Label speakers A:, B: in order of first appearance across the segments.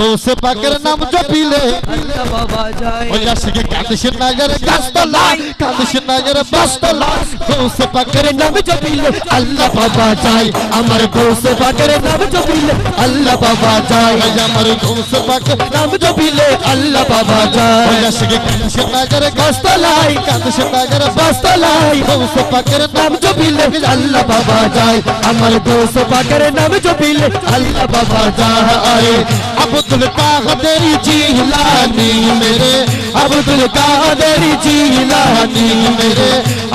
A: दोष पाकर नाम जो
B: पीले यश के
A: कंदश नगर बस्तला कंदश नगर बस्तला दोष पकड़ नम जो पीले अल्लाह बाबा जाए अमर दोष पाकर नाम जो पीले अल्लाह बाबा जाए अमर दोष पाकर नाम जो पीले अल्लाह बाबा जाए। यश के कंदश नगर बस्तला कंदश नगर बस्तला दोष पकड़ नम जो पीले अल्लाह बाबा जाए अमर दोष पाकर नाम जो पीले अल्लाह बाबा जाए अबुल अब्दुल जी लानी मेरे अबुल अब्दुल जी लानी मेरे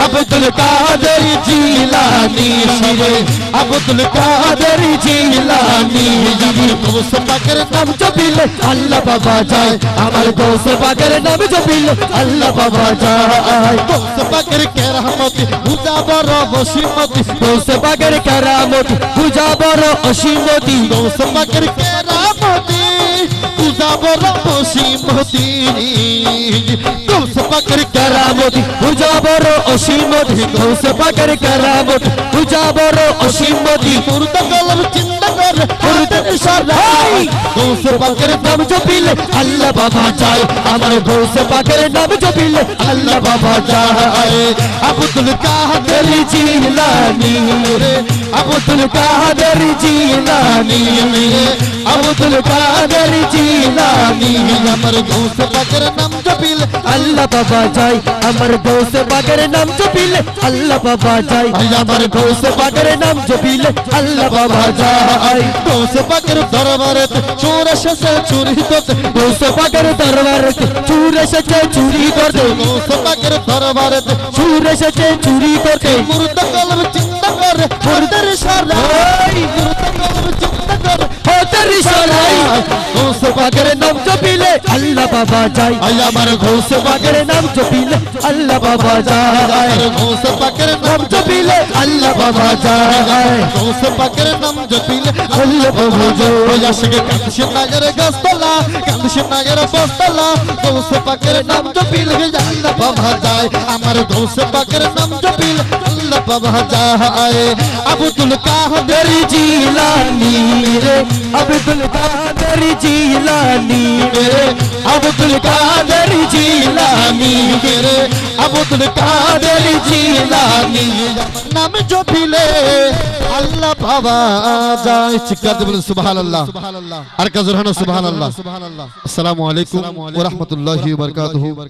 A: अबुल अब्दुल जी लानी मेरे अब्दुल कादर जीलानी मेरे दोस्त बगर नाम जो बिल अल्लाह बाबा जाए हमारे दोस्त बगर नम जो बिल अल्लाह बाबा जाए दोस्त बगर के रहमत पूजा बरो वसीमत दोस्त बगर के रहमत पूजा बरो असीमत दोस्त बगर के পাকের কেরামতি, পূজা বড় অসীমতি গোস পাকের কেরামতি, পূজা বড় অসীমতি মুর্দা কলম চিন্তা কর মুর্দা ইশারাই গোস পাকের নাম জপিলে, আল্লাহ বাবা চাই আমার গোস পাকের নাম জপিলে, আল্লাহ বাবা চাই আব্দুল কাদের জিলানি রে আব্দুল কাদের জিলানি। রে কাদের জিলানি। আমার গোস পাকের নাম জপিলে, আল্লাহ বাবা চাই আমার গোস পাকের নাম জপিলে, আল্লাহ বাবা চাই আমার গোস পাকের নাম জপিলে, আল্লাহ বাবা চাই গোস পাকের দরবারে চোর এসেছে, চুরি করতে। গোস পাকের দরবারে চোর এসেছে, চুরি করতে। গোস পাকের দরবারে চোর এসেছে, চুরি করতে। মুর্দা কলম চিন্তা মুর্দার সারাই মুর্দা কলম চিন্তা করে হতের সারাই গোস পাকের নাম জপিলে আল্লাহ বাবা যাই আমার গোস পাকের নাম জপিলে আল্লাহ বাবা যায় গোস পাকের নাম জপিলে আল্লাহ বাবা যায় গোস পাকের নাম জপিলে আল্লাহ বাবা যায় ওই আশিকে কাঁদিস নাগরে গাছতলা কাঁদিস নাগরে বস্তলা গোস পাকের নাম জপিলে আল্লাহ বাবা যায় আমার গোস পাকের নাম জপিলে लपब आए अब्दुल कादर जीलानी रे अब्दुल अल्लाह पावा जाए चिकार अल्लाह जुरहाना सुबह अल्लाह सुबह अल्लाह